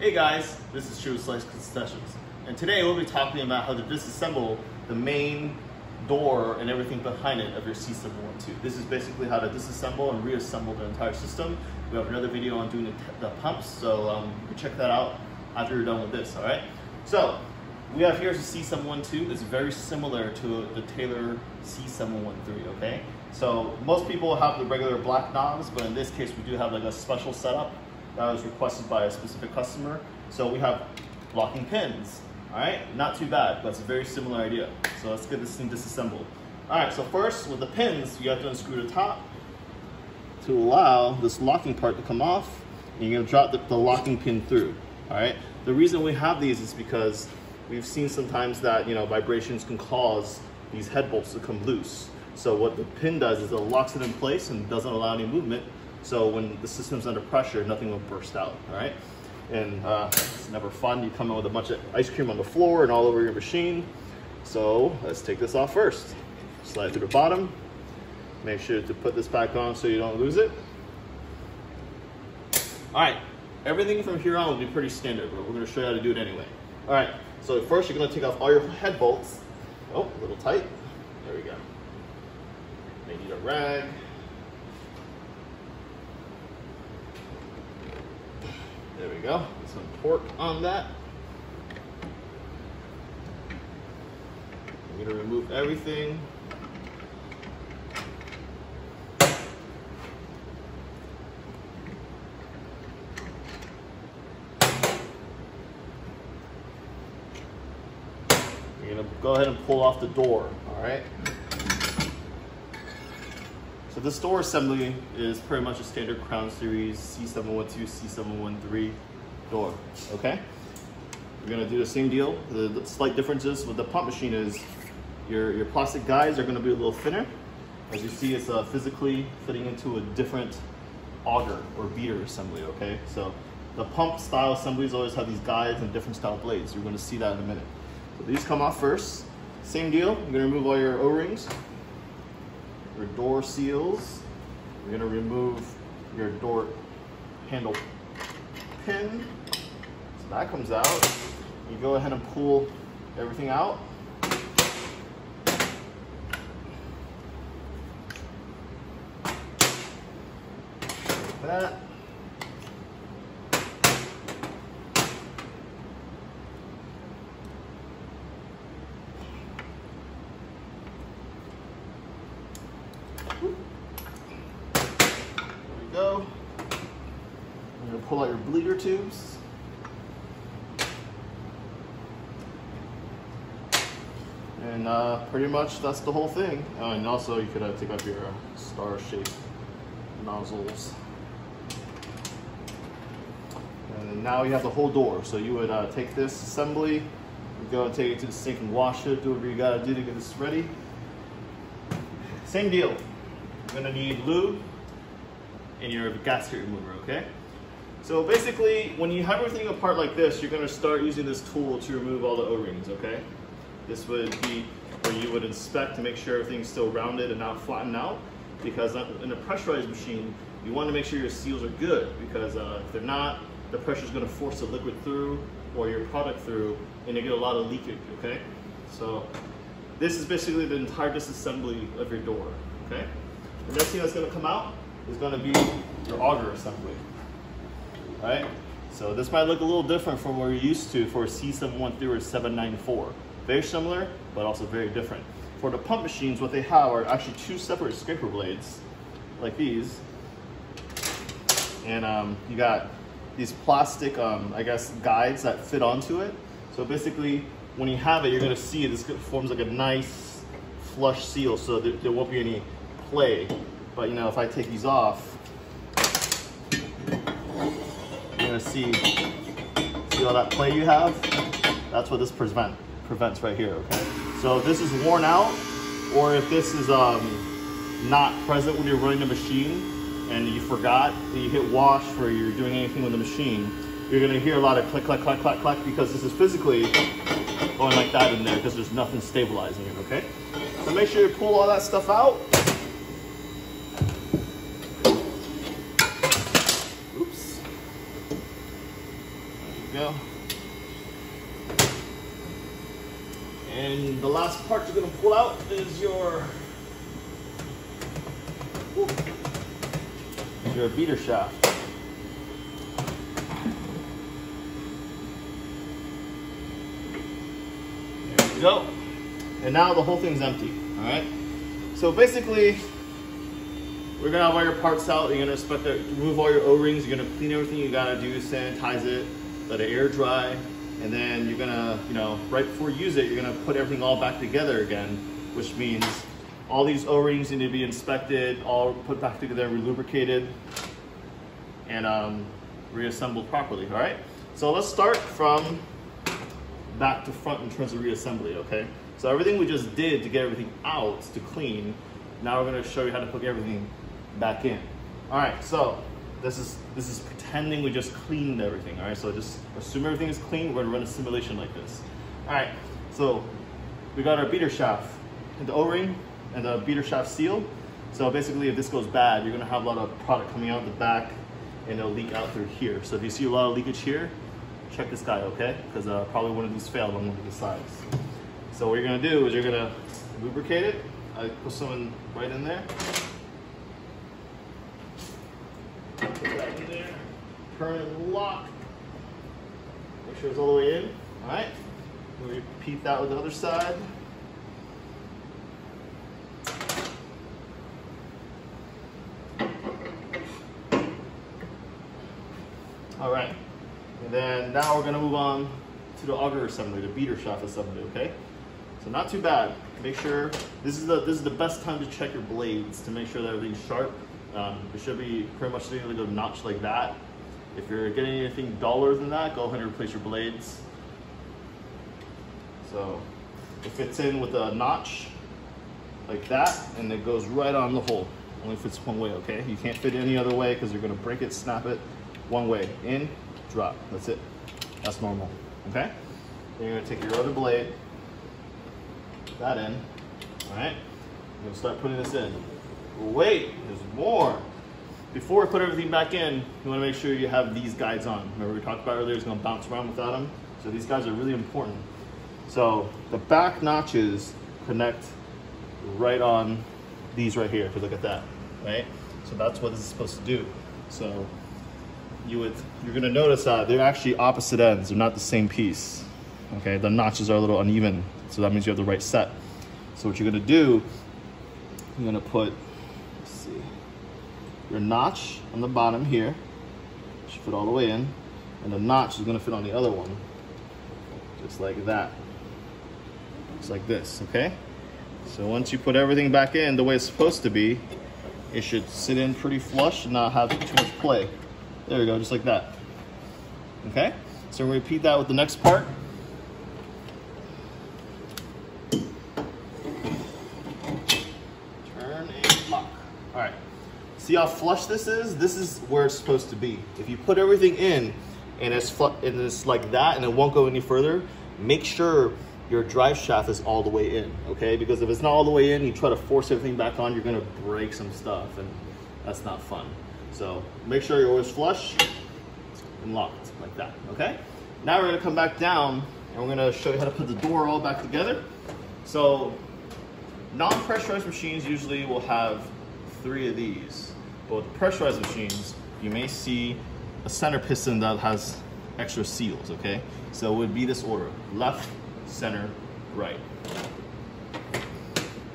Hey guys, this is True Slice Concessions, and today we'll be talking about how to disassemble the main door and everything behind it of your C712. This is basically how to disassemble and reassemble the entire system. We have another video on doing the, the pumps, so um, check that out after you're done with this, all right? So, we have here a C712. It's very similar to the Taylor C713, okay? So, most people have the regular black knobs, but in this case, we do have like a special setup that was requested by a specific customer. So we have locking pins, all right? Not too bad, but it's a very similar idea. So let's get this thing disassembled. All right, so first with the pins, you have to unscrew the top to allow this locking part to come off. And you're gonna drop the, the locking pin through, all right? The reason we have these is because we've seen sometimes that, you know, vibrations can cause these head bolts to come loose. So what the pin does is it locks it in place and doesn't allow any movement so when the system's under pressure, nothing will burst out, all right? And uh, it's never fun. You come in with a bunch of ice cream on the floor and all over your machine. So let's take this off first. Slide through the bottom. Make sure to put this back on so you don't lose it. All right, everything from here on will be pretty standard, but we're gonna show you how to do it anyway. All right, so first you're gonna take off all your head bolts. Oh, a little tight. There we go. May need a rag. We go. Get some torque on that. I'm gonna remove everything. You're gonna go ahead and pull off the door, all right? So this door assembly is pretty much a standard Crown Series C712, C713 door, okay? We're gonna do the same deal. The, the, slight differences with the pump machine is your, your plastic guides are gonna be a little thinner. As you see, it's uh, physically fitting into a different auger or beater assembly, okay? So the pump style assemblies always have these guides and different style blades. You're gonna see that in a minute. So these come off first. Same deal, I'm gonna remove all your O-rings your door seals. You're gonna remove your door handle pin. So that comes out. You go ahead and pull everything out. Like that. go. I'm gonna pull out your bleeder tubes. And uh, pretty much that's the whole thing. Oh, and also you could uh, take out your uh, star-shaped nozzles. And now you have the whole door. So you would uh, take this assembly, go and take it to the sink and wash it, do whatever you gotta do to get this ready. Same deal. You're gonna need lube, and your gasket remover, okay? So basically, when you have everything apart like this, you're gonna start using this tool to remove all the O-rings, okay? This would be where you would inspect to make sure everything's still rounded and not flattened out, because in a pressurized machine, you wanna make sure your seals are good, because uh, if they're not, the pressure's gonna force the liquid through or your product through, and you get a lot of leakage, okay? So this is basically the entire disassembly of your door, okay? The next thing that's gonna come out is going to be your auger assembly. Right? So this might look a little different from what we're used to for a C713 or 794. Very similar, but also very different. For the pump machines, what they have are actually two separate scraper blades, like these. And um, you got these plastic, um, I guess, guides that fit onto it. So basically, when you have it, you're gonna see this forms like a nice flush seal, so there, there won't be any play but you know, if I take these off, gonna see, see all that play you have? That's what this prevent, prevents right here, okay? So if this is worn out, or if this is um, not present when you're running the machine, and you forgot that you hit wash or you're doing anything with the machine, you're gonna hear a lot of click, click, click, click, click, because this is physically going like that in there because there's nothing stabilizing it, okay? So make sure you pull all that stuff out. And the last part you're gonna pull out is your is your beater shaft. There go. And now the whole thing's empty, all right? So basically, we're gonna have all your parts out. You're gonna expect to remove all your O-rings. You're gonna clean everything you gotta do, sanitize it, let it air dry, and then you're gonna, you know, right before you use it, you're gonna put everything all back together again, which means all these O-rings need to be inspected, all put back together, lubricated, and um, reassembled properly, all right? So let's start from back to front in terms of reassembly, okay? So everything we just did to get everything out to clean, now we're gonna show you how to put everything back in. All right, so this is this is pretending we just cleaned everything, all right? So just assume everything is clean, we're gonna run a simulation like this. All right, so we got our beater shaft, the O-ring, and the beater shaft seal. So basically if this goes bad, you're gonna have a lot of product coming out the back and it'll leak out through here. So if you see a lot of leakage here, check this guy, okay? Because uh, probably one of these failed on one of the sides. So what you're gonna do is you're gonna lubricate it. I put some right in there. That in there. Turn and lock. Make sure it's all the way in. All right. We'll repeat that with the other side. All right. And then now we're gonna move on to the auger assembly, the beater shaft assembly, okay? So not too bad. Make sure, this is the this is the best time to check your blades to make sure that everything's sharp. Um, it should be pretty much sitting like a notch like that. If you're getting anything duller than that, go ahead and replace your blades. So it fits in with a notch like that, and it goes right on the hole. Only fits one way, okay? You can't fit any other way because you're gonna break it, snap it, one way. In, drop, that's it. That's normal, okay? Then you're gonna take your other blade, put that in, all right? I'm gonna start putting this in. Wait, there's more. Before we put everything back in, you wanna make sure you have these guides on. Remember we talked about earlier, it's gonna bounce around without them? So these guys are really important. So the back notches connect right on these right here, if you look at that, right? So that's what this is supposed to do. So you would, you're gonna notice that they're actually opposite ends, they're not the same piece. Okay, the notches are a little uneven, so that means you have the right set. So what you're gonna do, you're gonna put, let's see, your notch on the bottom here, should fit all the way in, and the notch is gonna fit on the other one, just like that. Just like this, okay? So once you put everything back in the way it's supposed to be, it should sit in pretty flush and not have too much play. There we go, just like that. Okay? So we repeat that with the next part. Turn and lock. All right. See how flush this is? This is where it's supposed to be. If you put everything in and it's, and it's like that and it won't go any further, make sure your drive shaft is all the way in, okay? Because if it's not all the way in, you try to force everything back on, you're gonna break some stuff and that's not fun. So make sure you're always flush and locked like that, okay? Now we're gonna come back down and we're gonna show you how to put the door all back together. So non-pressurized machines usually will have three of these. But with the pressurized machines, you may see a center piston that has extra seals, okay? So it would be this order, left, center, right.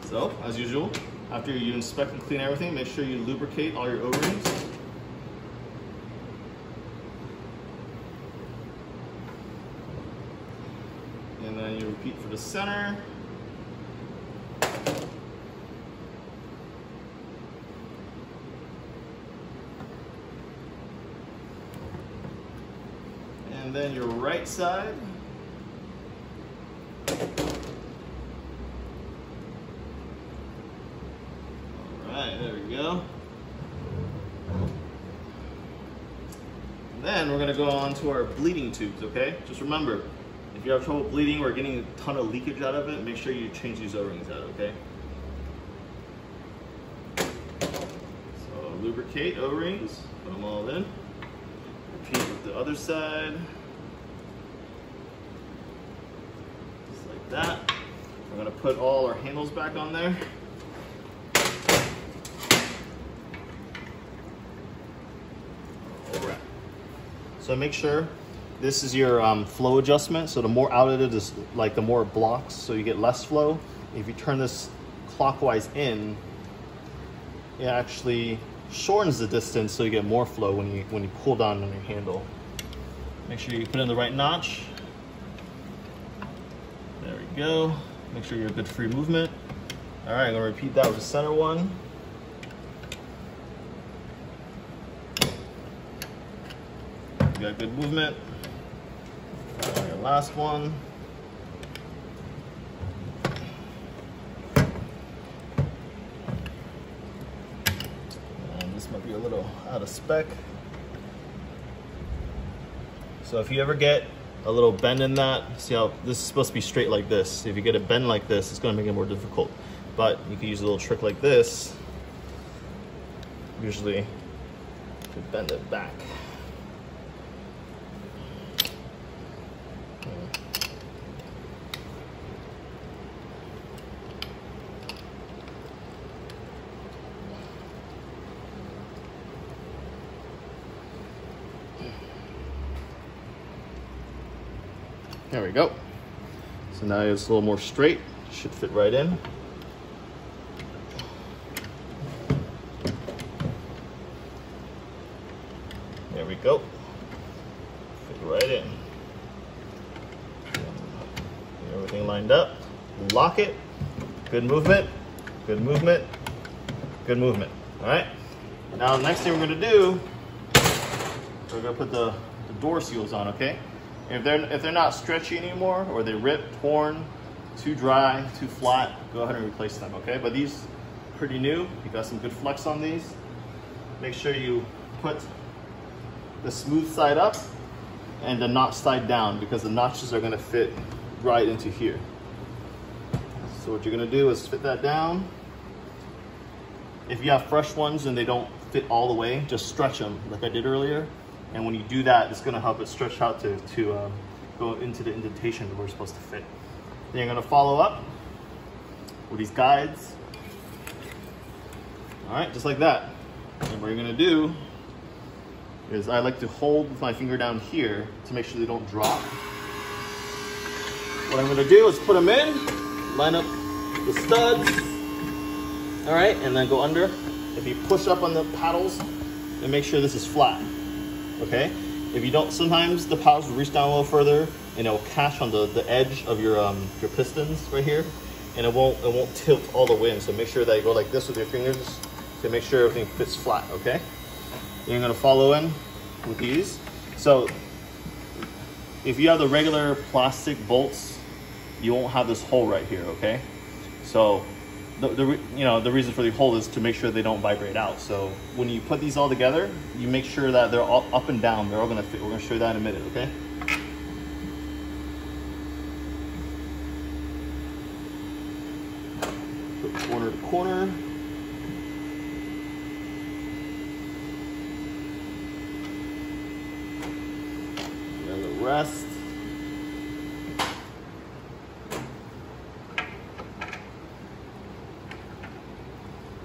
So, as usual, after you inspect and clean everything, make sure you lubricate all your O-rings. And then you repeat for the center. And then your right side. All right, there we go. And then we're gonna go on to our bleeding tubes, okay? Just remember, if you have trouble bleeding or getting a ton of leakage out of it, make sure you change these O-rings out, okay? So lubricate O-rings, put them all in. Repeat with the other side. Like that. We're gonna put all our handles back on there. All right. So make sure this is your um, flow adjustment. So the more out of it is, like the more it blocks, so you get less flow. If you turn this clockwise in, it actually shortens the distance so you get more flow when you when you pull down on your handle. Make sure you put in the right notch. Go. Make sure you're a good free movement. All right, I'm gonna repeat that with the center one. You got good movement. Your last one. This might be a little out of spec. So if you ever get a little bend in that, see how this is supposed to be straight like this. If you get a bend like this, it's gonna make it more difficult. But you can use a little trick like this, usually to bend it back. There we go. So now it's a little more straight. Should fit right in. There we go. Fit right in. Everything lined up. Lock it. Good movement. Good movement. Good movement. All right. Now the next thing we're gonna do, we're gonna put the, the door seals on, okay? If they're, if they're not stretchy anymore or they rip, torn, too dry, too flat, go ahead and replace them, okay? But these, pretty new. You got some good flex on these. Make sure you put the smooth side up and the notch side down because the notches are gonna fit right into here. So what you're gonna do is fit that down. If you have fresh ones and they don't fit all the way, just stretch them like I did earlier. And when you do that, it's gonna help it stretch out to, to um, go into the indentation that we're supposed to fit. Then you're gonna follow up with these guides. All right, just like that. And what you're gonna do is I like to hold with my finger down here to make sure they don't drop. What I'm gonna do is put them in, line up the studs, all right, and then go under. If you push up on the paddles, and make sure this is flat okay? If you don't, sometimes the paddles will reach down a little further and it will catch on the, the edge of your um, your pistons right here and it won't it won't tilt all the way in. So make sure that you go like this with your fingers to make sure everything fits flat, okay? Then you're gonna follow in with these. So if you have the regular plastic bolts, you won't have this hole right here, okay? So the, the you know the reason for the hole is to make sure they don't vibrate out. So when you put these all together, you make sure that they're all up and down. They're all gonna fit. We're gonna show that in a minute, okay? Put corner to corner. And then the rest.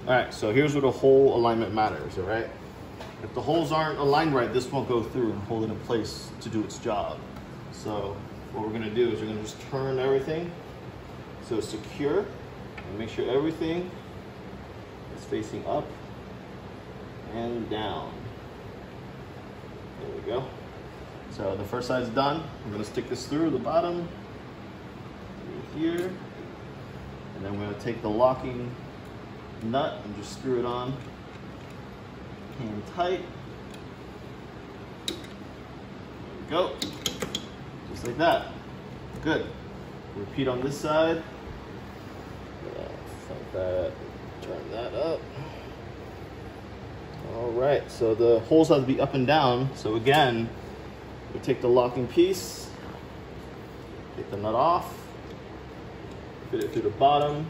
All right, so here's where the hole alignment matters, all right? If the holes aren't aligned right, this won't go through and hold it in place to do its job. So what we're gonna do is we're gonna just turn everything so it's secure and make sure everything is facing up and down. There we go. So the first side's done. I'm gonna stick this through the bottom, here, and then we're gonna take the locking nut and just screw it on hand tight. There we go. Just like that. Good. Repeat on this side. Like that. Turn that up. All right, so the holes have to be up and down. So again, we take the locking piece, take the nut off, fit it through the bottom,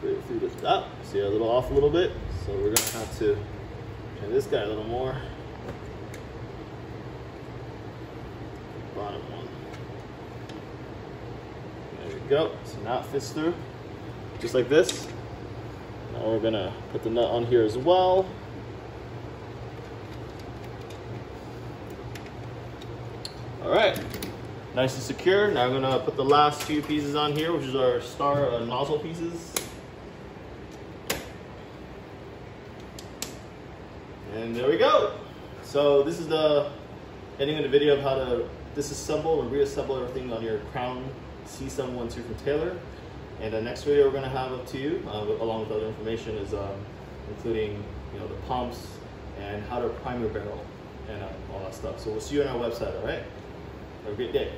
through the top. See a little off a little bit. So we're gonna have to turn this guy a little more. Bottom one. There we go. So now it fits through, just like this. Now we're gonna put the nut on here as well. All right, nice and secure. Now I'm gonna put the last few pieces on here, which is our star uh, nozzle pieces. And there we go. So this is the ending of the video of how to disassemble and reassemble everything on your Crown C712 from Taylor. And the next video we're going to have up to you, uh, along with other information, is um, including you know the pumps and how to prime your barrel and uh, all that stuff. So we'll see you on our website. All right. Have a great day.